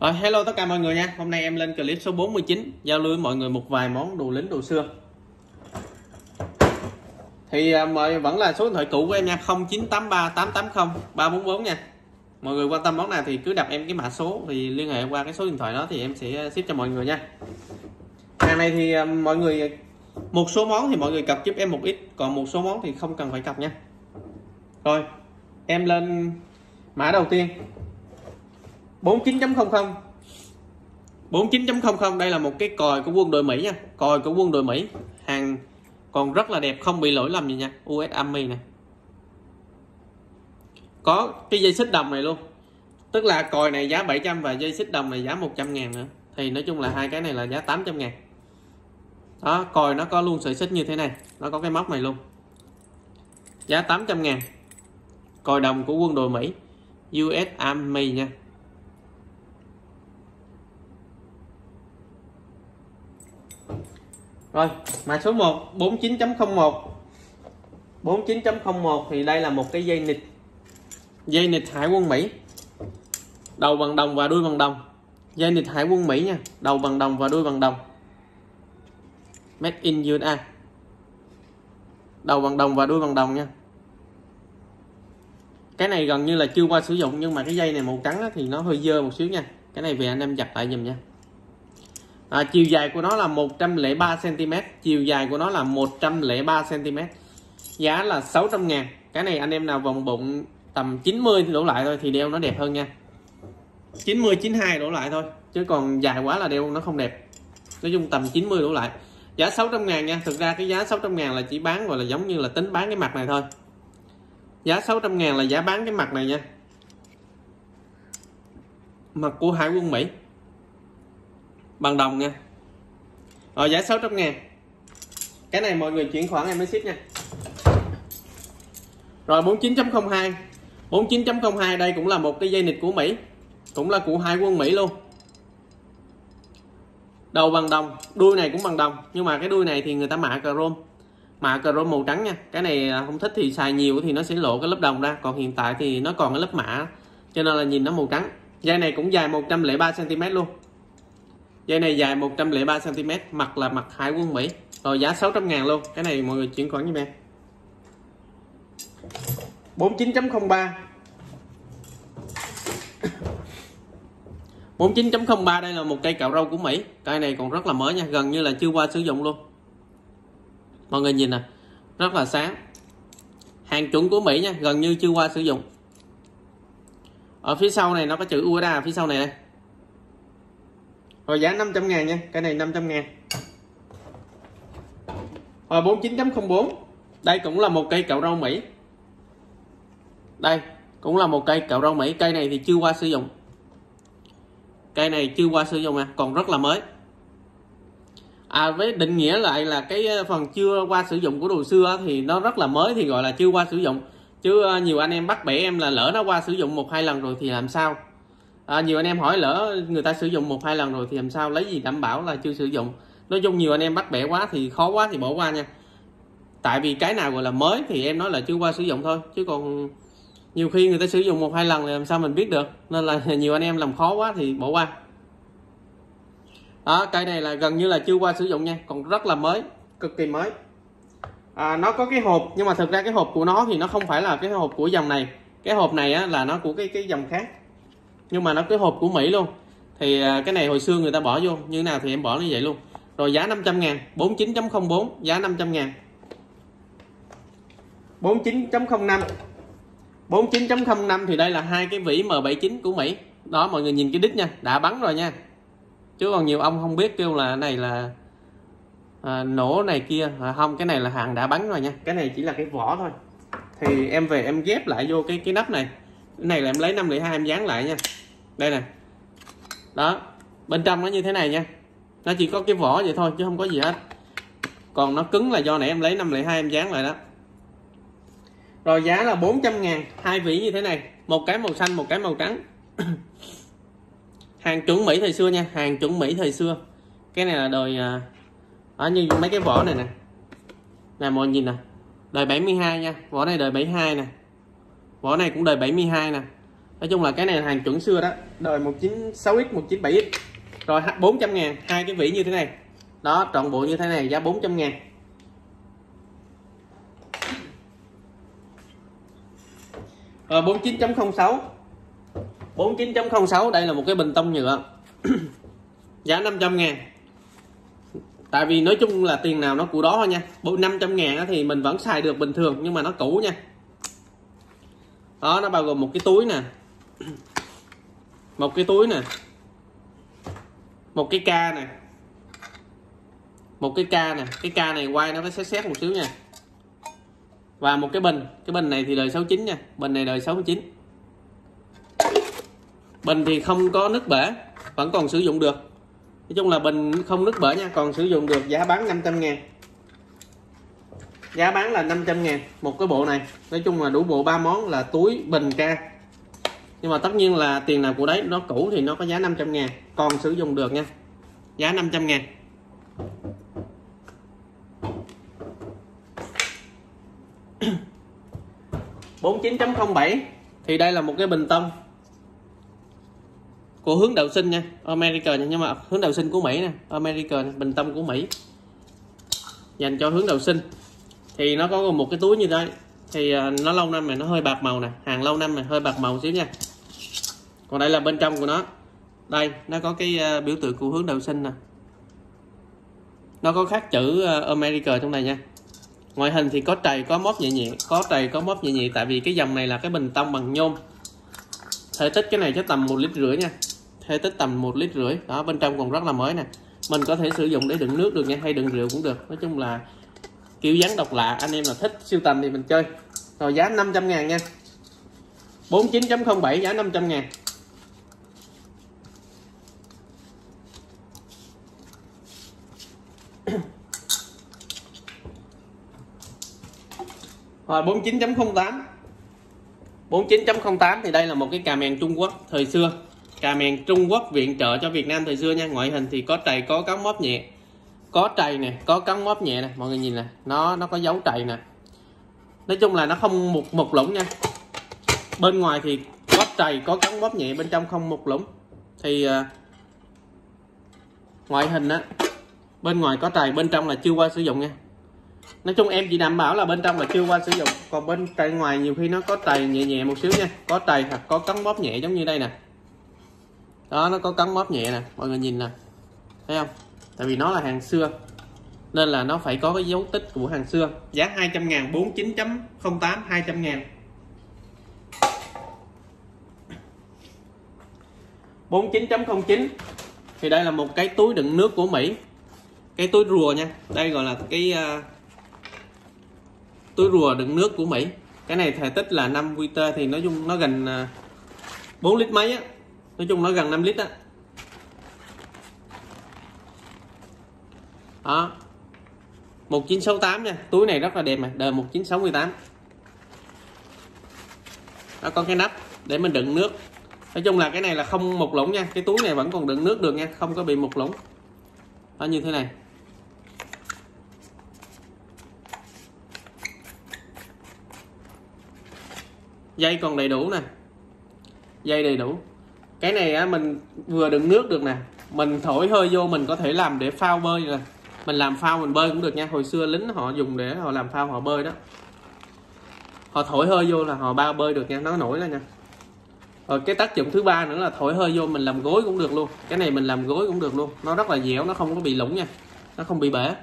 Rồi, hello tất cả mọi người nha. Hôm nay em lên clip số 49 giao lưu với mọi người một vài món đồ lính đồ xưa. Thì à, mời vẫn là số điện thoại cũ của em nha, 0983 880 344 nha. Mọi người quan tâm món nào thì cứ đặt em cái mã số thì liên hệ qua cái số điện thoại đó thì em sẽ à, ship cho mọi người nha. Hàng này thì à, mọi người một số món thì mọi người cập giúp em một ít, còn một số món thì không cần phải cập nha. Rồi, em lên mã đầu tiên 49.00 49.00 đây là một cái còi của quân đội Mỹ nha. Còi của quân đội Mỹ. Hàng còn rất là đẹp, không bị lỗi lầm gì nha. US Army này có cái dây xích đồng này luôn. Tức là còi này giá 700 và dây xích đồng này giá 100 ngàn nữa. Thì nói chung là hai cái này là giá 800 ngàn. Đó, còi nó có luôn sợi xích như thế này. Nó có cái móc này luôn. Giá 800 ngàn. Còi đồng của quân đội Mỹ US Army nha. Rồi, mã số 1 49.01 49.01 thì đây là một cái dây nịt. Dây nịt Hải quân Mỹ. Đầu bằng đồng và đuôi bằng đồng. Dây nịt Hải quân Mỹ nha. Đầu bằng đồng và đuôi bằng đồng. Made in USA Đầu bằng đồng và đuôi bằng đồng nha. Cái này gần như là chưa qua sử dụng Nhưng mà cái dây này màu trắng thì nó hơi dơ một xíu nha. Cái này về anh em giặt lại dùm nha à, chiều dài của nó là 103 cm chiều dài của nó là 103 cm giá là 600 ngàn. Cái này anh em nào vòng bụng tầm 90 thì đổ lại thôi thì đeo nó đẹp hơn nha. 90 92 đổ lại thôi chứ còn dài quá là đeo nó không đẹp. Nói chung tầm 90 đổ lại. Giá 600 ngàn nha. Thực ra cái giá 600 ngàn là chỉ bán gọi là giống như là tính bán cái mặt này thôi. Giá 600 ngàn là giá bán cái mặt này nha. Mặt của Hải quân Mỹ bằng đồng nha. Rồi giá 600 ngàn. Cái này mọi người chuyển khoản em mới ship nha. Rồi 49.02 49.02 đây cũng là một cái dây nịt của Mỹ. Cũng là của hai quân Mỹ luôn. Đầu bằng đồng, đuôi này cũng bằng đồng. Nhưng mà cái đuôi này thì người ta mạ chrome. Mạ chrome màu trắng nha. Cái này à, không thích thì xài nhiều thì nó sẽ lộ cái lớp đồng ra. Còn hiện tại thì nó còn cái lớp mạ. Cho nên là nhìn nó màu trắng. Dây này cũng dài 103 cm luôn dây này dài 103 cm mặt là mặt hải quân Mỹ. Rồi giá 600 ngàn luôn. Cái này mọi người chuyển khoản cho em. 49.03 49.03 đây là một cây cạo râu của Mỹ. Cây này còn rất là mới nha, gần như là chưa qua sử dụng luôn. Mọi người nhìn nè, rất là sáng. Hàng chuẩn của Mỹ nha, gần như chưa qua sử dụng. Ở phía sau này nó có chữ USA phía sau này đây rồi giá 500 ngàn nha, cái này 500 ngàn. Rồi 49.04 đây cũng là một cây cạo rau Mỹ. Đây, cũng là một cây cạo rau Mỹ, cây này thì chưa qua sử dụng. Cây này chưa qua sử dụng à còn rất là mới. À với định nghĩa lại là cái ờ, phần chưa qua sử dụng của đồ xưa thì nó rất là mới thì gọi là chưa qua sử dụng. Chứ ờ, nhiều anh em bắt bẻ em là lỡ nó qua sử dụng một hai lần rồi thì làm sao? À, nhiều anh em hỏi lỡ người ta sử dụng một hai lần rồi thì làm sao lấy gì đảm bảo là chưa sử dụng? Nói chung nhiều anh em bắt bẻ quá thì khó quá thì bỏ qua nha. Tại vì cái nào gọi là mới thì em nói là chưa qua sử dụng thôi chứ còn nhiều khi người ta sử dụng một hai lần thì làm sao mình biết được. Nên là nhiều anh em làm khó quá thì bỏ qua. À, Đó cây này là gần như là chưa qua sử dụng nha còn rất là mới cực kỳ mới. À, nó có cái hộp nhưng mà thực ra cái hộp của nó thì nó không phải là cái hộp của dòng này. Cái hộp này á, là nó của cái cái dòng khác nhưng mà nó cái hộp của Mỹ luôn. Thì à, cái này hồi xưa người ta bỏ vô như nào thì em bỏ như vậy luôn. Rồi giá 500 ngàn 49.04 giá 500 ngàn. 49.05 49.05 thì đây là hai cái vĩ M79 của Mỹ. Đó mọi người nhìn cái đít nha đã bắn rồi nha. Chứ còn nhiều ông không biết kêu là này là à, nổ này kia. À, không cái này là hàng đã bắn rồi nha. Cái này chỉ là cái vỏ thôi. Thì em về em ghép lại vô cái cái nắp này. Cái này là em lấy 502 em dán lại nha đây nè. Đó, bên trong nó như thế này nha. Nó chỉ có cái vỏ vậy thôi, chứ không có gì hết. Còn nó cứng là do nãy em lấy 502 em dán lại đó. Rồi giá là 400 ngàn, hai vỉ như thế này. Một cái màu xanh, một cái màu trắng. Hàng chuẩn Mỹ thời xưa nha, hàng chuẩn Mỹ thời xưa. Cái này là đời ở như mấy cái vỏ này nè. Nè, mọi nhìn nè. Đời 72 nha, vỏ này đời 72 nè. Vỏ này cũng đời 72 nè nói chung là cái này là hàng chuẩn xưa đó. Đời 196x 197x rồi 400 ngàn. Hai cái vỉ như thế này. Đó, trọn bộ như thế này, giá 400 ngàn. Rồi 49.06 49.06 đây là một cái bình tông nhựa. Giá 500 ngàn. Tại vì nói chung là tiền nào nó của đó thôi nha. 500 ngàn thì mình vẫn xài được bình thường, nhưng mà nó cũ nha. Đó, nó bao gồm một cái túi nè. một cái túi nè. Một cái ca nè. Một cái ca nè. Cái ca này quay nó phải xét xét một xíu nha. Và một cái bình. Cái bình này thì đời 69 nha. Bình này đời 69 bình thì không có nứt bể. Vẫn còn sử dụng được. Nói chung là bình không nứt bể nha. Còn sử dụng được giá bán 500 ngàn. Giá bán là 500 ngàn. Một cái bộ này. Nói chung là đủ bộ ba món là túi, bình, ca nhưng mà tất nhiên là tiền nào của đấy nó cũ thì nó có giá 500 ngàn. Còn sử dụng được nha. Giá 500 ngàn. 49.07 thì đây là một cái bình tông của hướng đạo sinh nha. America nha. Nhưng mà hướng đạo sinh của Mỹ nè. America nè, bình tông của Mỹ. Dành cho hướng đạo sinh. Thì nó có một cái túi như đây thì à, nó lâu năm này nó hơi bạc màu nè. Hàng lâu năm này hơi bạc màu xíu nha còn đây là bên trong của nó. Đây, nó có cái ờ, biểu tượng của hướng đầu sinh nè. Nó có khắc chữ ờ, America trong này nha. Ngoại hình thì có trầy, có móp nhẹ nhẹ, có trầy, có móp nhẹ nhẹ, tại vì cái dòng này là cái bình tông bằng nhôm. Thể tích cái này chắc tầm một lít rưỡi nha. Thể tích tầm một lít rưỡi. Đó, bên trong còn rất là mới nè. Mình có thể sử dụng để đựng nước được nha, hay đựng rượu cũng được. Nói chung là kiểu dáng độc lạ, anh em là thích siêu tầm thì mình chơi. Rồi giá 500 ngàn nha. 49.07 giá 500 ngàn. Rồi 49.08 49.08 thì đây là một cái cà mèn Trung Quốc thời xưa. Cà mèn Trung Quốc viện trợ cho Việt Nam thời xưa nha. Ngoại hình thì có trầy có cắn móp nhẹ. Có trầy nè, có cắn móp nhẹ nè. Mọi người nhìn nè, nó nó có dấu trầy nè. Nói chung là nó không một một lũng nha. Bên ngoài thì có trầy, có cắn móp nhẹ Bên trong không một lũng Thì uh, ngoại hình á Bên ngoài có trầy, bên trong là chưa qua sử dụng nha nói chung em chỉ đảm bảo là bên trong là chưa qua sử dụng. Còn bên tay ngoài nhiều khi nó có trầy nhẹ nhẹ một xíu nha. Có trầy hoặc có cắn bóp nhẹ giống như đây nè. Đó nó có cắn bóp nhẹ nè. Mọi người nhìn nè. Thấy không? Tại vì nó là hàng xưa. Nên là nó phải có cái dấu tích của hàng xưa. Giá 200 ngàn 49.08 200 ngàn. 49.09 thì đây là một cái túi đựng nước của Mỹ. Cái túi rùa nha. Đây gọi là cái uh, túi rùa đựng nước của Mỹ. Cái này thể tích là 5 liter thì nói chung nó gần à, 4 lít mấy á. Nói chung nó gần 5 lít á. Đó. 1968 nha. Túi này rất là đẹp mà đời 1968 nó có cái nắp để mình đựng nước. Nói chung là cái này là không một lũng nha. Cái túi này vẫn còn đựng nước được nha. Không có bị một lũng nó như thế này. Dây còn đầy đủ nè. Dây đầy đủ. Cái này á, mình vừa đựng nước được nè. Mình thổi hơi vô mình có thể làm để phao bơi nè. Mình làm phao mình bơi cũng được nha. Hồi xưa lính họ dùng để họ làm phao họ bơi đó. Họ thổi hơi vô là họ bao bơi được nha. Nó nổi lên nha. Rồi cái tác dụng thứ ba nữa là thổi hơi vô mình làm gối cũng được luôn. Cái này mình làm gối cũng được luôn. Nó rất là dẻo, nó không có bị lủng nha. Nó không bị bể.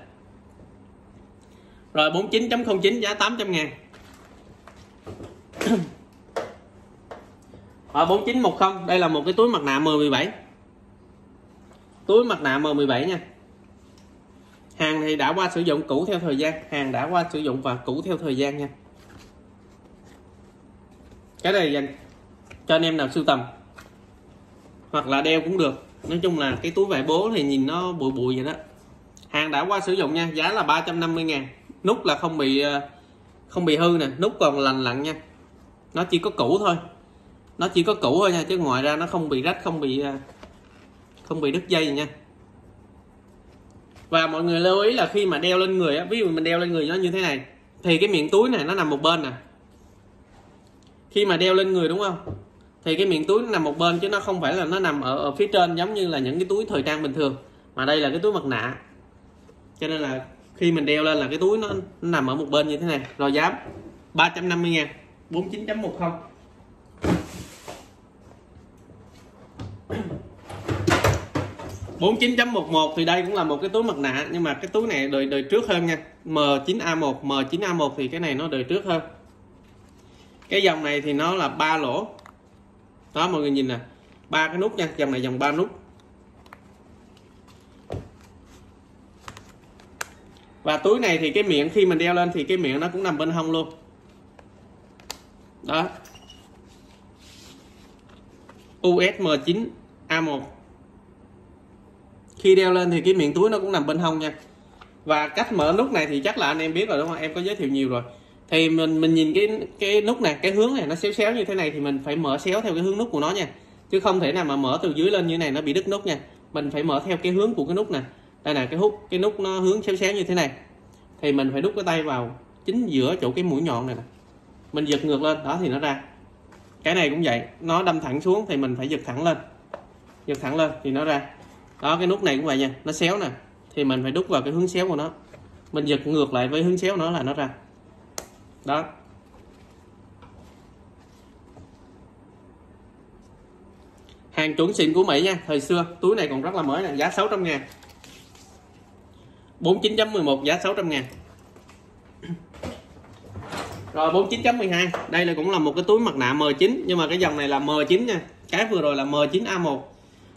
Rồi 49.09 giá 800 ngàn. À, ở 4910 đây là một cái túi mặt nạ M17 túi mặt nạ M17 nha. Hàng thì đã qua sử dụng cũ theo thời gian, hàng đã qua sử dụng và cũ theo thời gian nha. Cái này dành cho anh em nào sưu tầm, hoặc là đeo cũng được. Nói chung là cái túi vải bố thì nhìn nó bụi bụi vậy đó. Hàng đã qua sử dụng nha, giá là 350 ngàn. Nút là không bị ờ, không bị hư nè, nút còn lành lặn nha. Nó chỉ có cũ thôi nó chỉ có cũ thôi nha chứ ngoài ra nó không bị rách không bị à, không bị đứt dây nha. Và mọi người lưu ý là khi mà đeo lên người á ví dụ mình đeo lên người nó như thế này thì cái miệng túi này nó nằm một bên nè. Khi mà đeo lên người đúng không? Thì cái miệng túi nó nằm một bên chứ nó không phải là nó nằm ở, ở phía trên giống như là những cái túi thời trang bình thường mà đây là cái túi mặt nạ. Cho nên là khi mình đeo lên là cái túi nó, nó nằm ở một bên như thế này. Rồi giá 350 ngàn 49.10 49.11 thì đây cũng là một cái túi mặt nạ, nhưng mà cái túi này đời đời trước hơn nha. M9A1 M9A1 thì cái này nó đời trước hơn. Cái dòng này thì nó là ba lỗ. Đó, mọi người nhìn nè, ba cái nút nha, dòng này dòng ba nút. Và túi này thì cái miệng, khi mình đeo lên thì cái miệng nó cũng nằm bên hông luôn. Đó. USM 9 A1 khi đeo lên thì cái miệng túi nó cũng nằm bên hông nha. Và cách mở nút này thì chắc là anh em biết rồi đúng không? Em có giới thiệu nhiều rồi. Thì mình mình nhìn cái cái nút này cái hướng này nó xéo xéo như thế này thì mình phải mở xéo theo cái hướng nút của nó nha. Chứ không thể nào mà mở từ dưới lên như này nó bị đứt nút nha. Mình phải mở theo cái hướng của cái nút này đây là cái hút, cái nút nó hướng xéo xéo như thế này. Thì mình phải đút cái tay vào chính giữa chỗ cái mũi nhọn này nè. Mình giật ngược lên, đó thì nó ra. Cái này cũng vậy, nó đâm thẳng xuống thì mình phải giật thẳng lên. Giật thẳng lên thì nó ra đó, cái nút này cũng vậy nha. Nó xéo nè. Thì mình phải đút vào cái hướng xéo của nó. Mình giật ngược lại với hướng xéo nó là nó ra. Đó. Hàng chuẩn xịn của Mỹ nha. Thời xưa, túi này còn rất là mới nè. Giá 600 ngàn. 49.11 giá 600 ngàn. Rồi 49.12 đây là cũng là một cái túi mặt nạ M9 nhưng mà cái dòng này là M9 nha. Cái vừa rồi là M9A1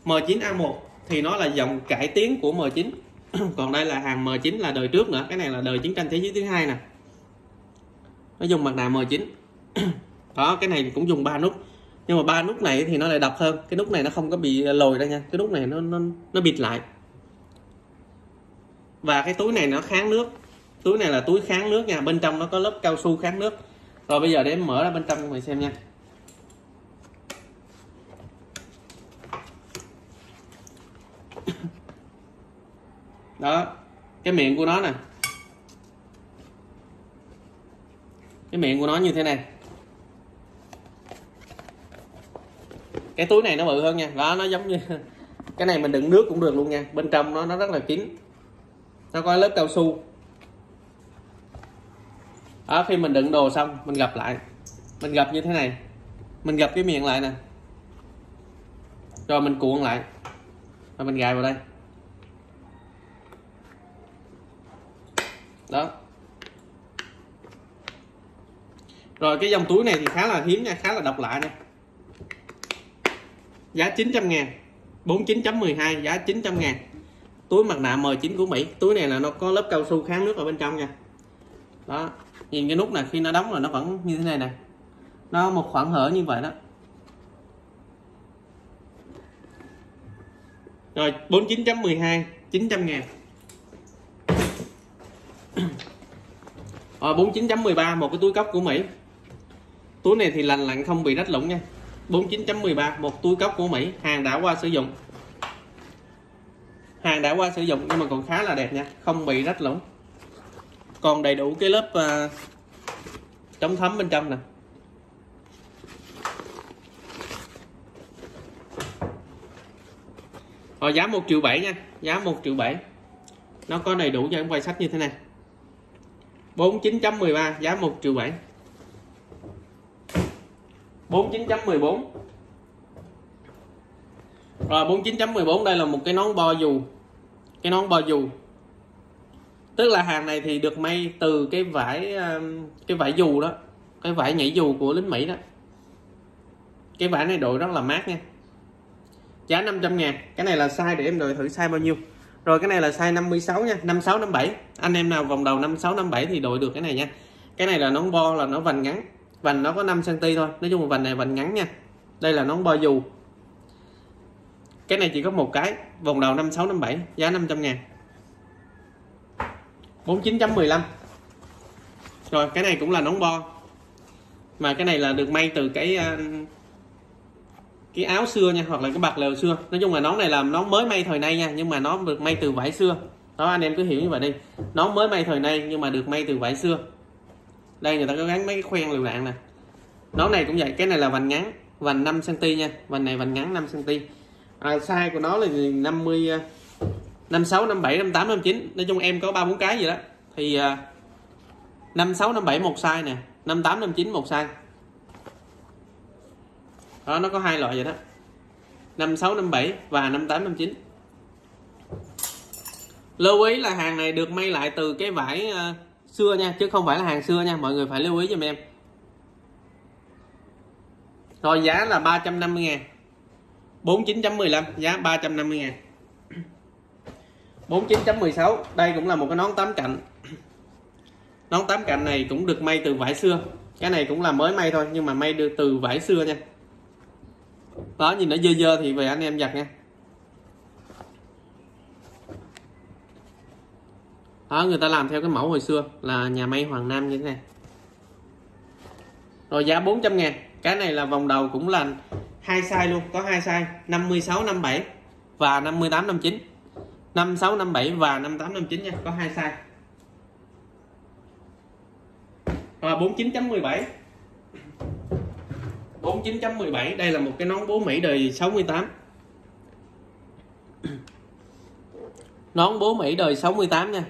M9A1 thì nó là dòng cải tiến của M9 còn đây là hàng M9 là đời trước nữa. Cái này là đời chiến tranh thế giới thứ hai nè. Nó dùng mặt nạ M9 đó, cái này cũng dùng ba nút. Nhưng mà ba nút này thì nó lại độc hơn. Cái nút này nó không có bị lồi ra nha. Cái nút này nó nó nó bịt lại. Và cái túi này nó kháng nước. Túi này là túi kháng nước nha. Bên trong nó có lớp cao su kháng nước. Rồi bây giờ để em mở ra bên trong cho xem nha. Đó, cái miệng của nó nè. Cái miệng của nó như thế này. Cái túi này nó bự hơn nha. Đó, nó giống như cái này mình đựng nước cũng được luôn nha. Bên trong nó nó rất là kín nó có lớp cao su. Đó, khi mình đựng đồ xong, mình gặp lại. Mình gặp như thế này. Mình gặp cái miệng lại nè. Rồi mình cuộn lại. Rồi mình gài vào đây. Đó. Rồi, cái dòng túi này thì khá là hiếm nha, khá là độc lạ nha giá 900 ngàn 49.12 giá 900 ngàn. Túi mặt nạ M9 của Mỹ, túi này là nó có lớp cao su kháng nước ở bên trong nha. Đó, nhìn cái nút này khi nó đóng là nó vẫn như thế này nè. Nó một khoảng hở như vậy đó. Rồi 49.12 900 ngàn. Ờ, à, 49.13 một cái túi cốc của Mỹ. Túi này thì lành lặn không bị rách lũng nha. 49.13 một túi cốc của Mỹ hàng đã qua sử dụng. Hàng đã qua sử dụng nhưng mà còn khá là đẹp nha không bị rách lũng còn đầy đủ cái lớp uh, chống thấm bên trong nè. Rồi giá 1 triệu 7 nha Giá 1 triệu 7 Nó có đầy đủ cho em quay sách như thế này. 49.13 Giá 1 triệu 7 49.14 Rồi 49.14 đây là một cái nón bo dù. Cái nón bo dù. Tức là hàng này thì được may từ cái vải um, Cái vải dù đó. Cái vải nhảy dù của lính Mỹ đó. Cái vải này đội rất là mát nha. Giá 500 ngàn. Cái này là size để em đợi thử size bao nhiêu? Rồi cái này là size 56 nha 56 57 Anh em nào vòng đầu 56 57 thì đội được cái này nha. Cái này là nón bo, là nó vành ngắn. Vành nó có 5 cm thôi. Nói chung là vành này vành ngắn nha. Đây là nón bo dù. Cái này chỉ có một cái, vòng đầu 56 57 giá 500 ngàn. 49.15 rồi, cái này cũng là nón bo. Mà cái này là được may từ cái à, cái áo xưa nha hoặc là cái bạc lều xưa. Nói chung là nón này là nón mới may thời nay nha nhưng mà nó được may từ vải xưa. Đó anh em cứ hiểu như vậy đi. Nón mới may thời nay nhưng mà được may từ vải xưa. Đây người ta có gắn mấy cái khoen lựu đạn nè. Nón này cũng vậy cái này là vành ngắn vành 5 cm nha. Vành này vành ngắn 5 cm à, size của nó là 50 56 57 58 59 nói chung em có ba bốn cái gì đó. Thì à, 56 57 một size nè 58 59 một size đó nó có hai loại vậy đó. 56 57 và 58 59 lưu ý là hàng này được may lại từ cái vải uh, xưa nha chứ không phải là hàng xưa nha mọi người phải lưu ý giùm em. Rồi giá là 350 ngàn. 49.15 giá 350 ngàn. 49.16 đây cũng là một cái nón tám cạnh. Nón tám cạnh này cũng được may từ vải xưa. Cái này cũng là mới may thôi nhưng mà may được từ vải xưa nha đó, nhìn nó dơ dơ thì về anh em giặt nha. Đó, người ta làm theo cái mẫu hồi xưa là nhà may Hoàng Nam như thế này. Rồi giá 400 ngàn. Cái này là vòng đầu cũng là hai size luôn. Có hai size 56 57 và 58 59 56 57 và 58 59 nha. Có hai size. Rồi 49.17 49.17 đây là một cái nón bố Mỹ đời 68 nón bố Mỹ đời 68 nha.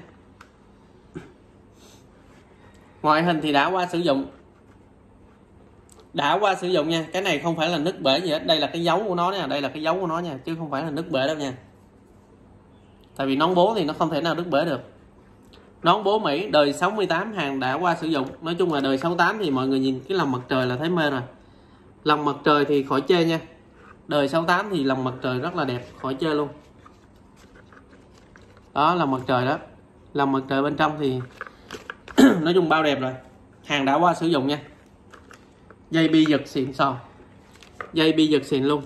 Ngoại hình thì đã qua sử dụng. Đã qua sử dụng nha. Cái này không phải là nứt bể gì hết. Đây là cái dấu của nó nha. Đây là cái dấu của nó nha. Chứ không phải là nứt bể đâu nha. Tại vì nón bố thì nó không thể nào nứt bể được. Nón bố Mỹ đời 68 hàng đã qua sử dụng. Nói chung là đời 68 thì mọi người nhìn cái lòng mặt trời là thấy mê rồi lòng mặt trời thì khỏi chê nha. Đời 68 thì lòng mặt trời rất là đẹp, khỏi chê luôn. Đó là mặt trời đó. Lòng mặt trời bên trong thì nói chung bao đẹp rồi. Hàng đã qua sử dụng nha. Dây bi giật xịn sò. Dây bi giật xịn luôn.